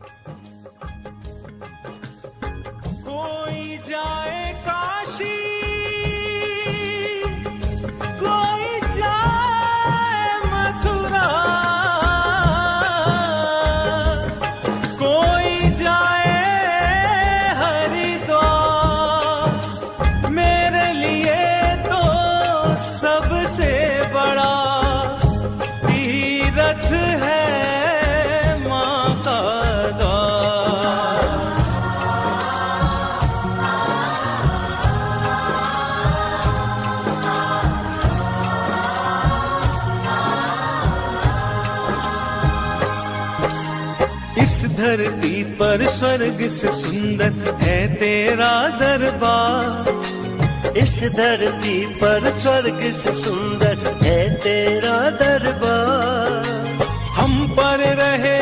Thanks. धरती पर स्वर्ग से सुंदर है तेरा दरबार। इस धरती पर स्वर्ग से सुंदर है तेरा दरबार। हम पर रहे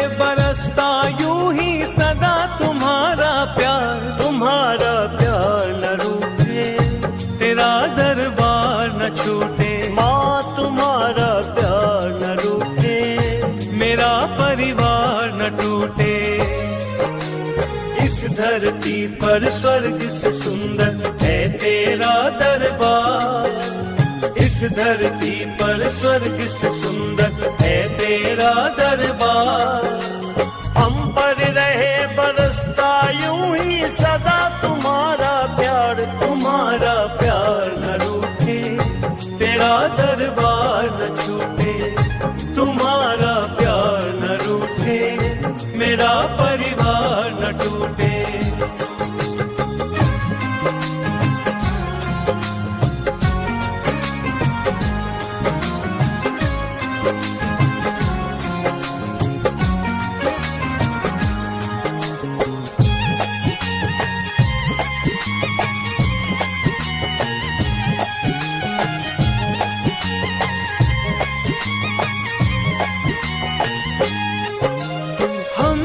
धरती पर स्वर्ग से सुंदर है तेरा दरबार। इस धरती पर स्वर्ग से सुंदर है तेरा दरबार। हम पर रहे बरसता यूँ ही सदा तुम्हारा प्यार तुम्हारा प्यार न रूठे। तेरा दरबार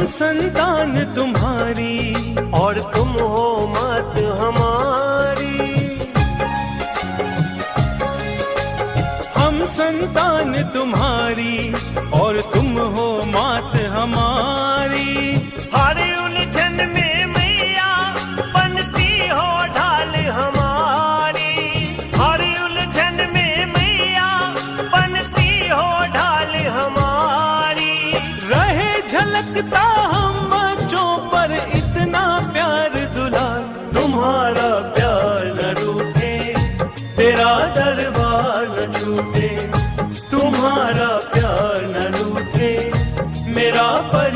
हम संतान तुम्हारी। और तुम हो मत हमारी। हम संतान तुम्हारी और तुम हो मात हमारी।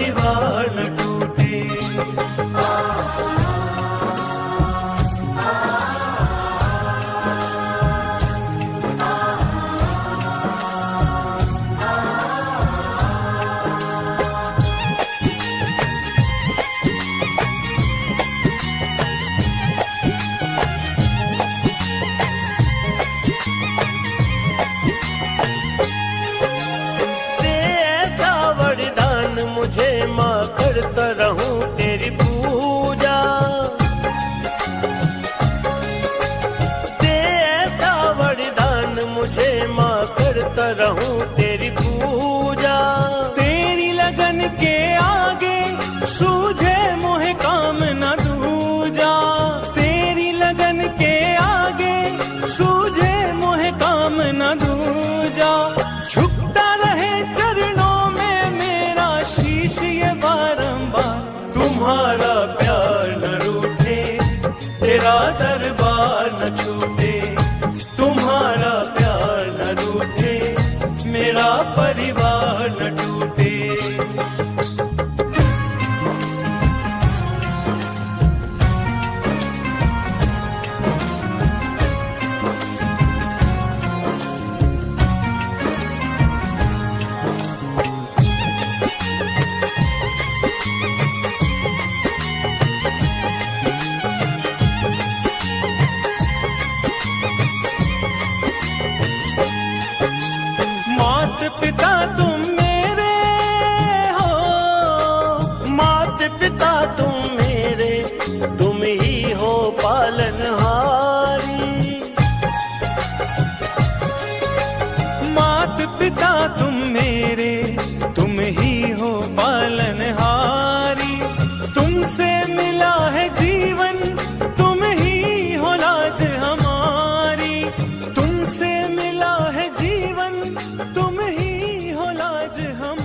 परिवार करता रहूँ तेरी पूजा। दे ऐसा वरदान मुझे माँ करता रहूँ तेरी तुम्हारा प्यार न रूठे तेरा दरबार न छूटे तुम्हारा प्यार न रूठे मेरा परिवार और पिता तुम तुम ही हो लाज हम